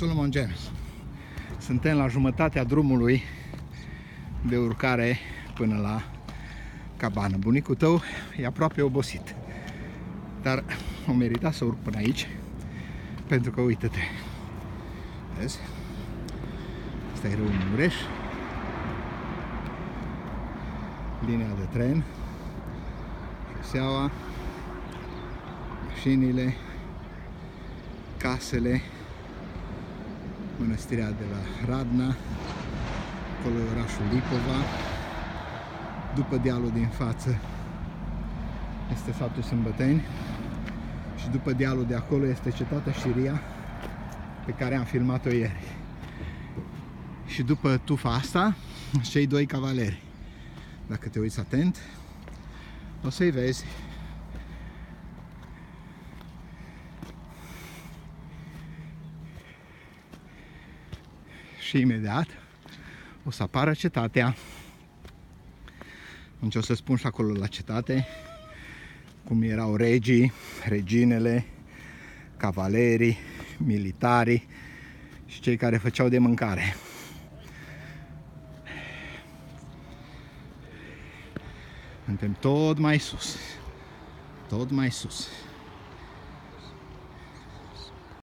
Solomon James. Suntem la jumătatea drumului de urcare până la cabană. Bunicul tău e aproape obosit. Dar o merita să urc până aici pentru că uite-te. Vezi? Asta e Râul Mureș. Linia de tren. Șoseaua. Mașinile. Casele. Mănăstirea de la Radna. Acolo e orașul Lipova. După dealul din față este satul Sâmbăteni și după dealul de acolo este cetatea Șiria pe care am filmat-o ieri. Și după tufa asta, cei doi cavaleri. Dacă te uiți atent, o să-i vezi. Și imediat o să apară cetatea. Deci o să spun și acolo la cetate cum erau regii, reginele, cavalerii, militarii și cei care făceau de mâncare. Suntem tot mai sus, tot mai sus.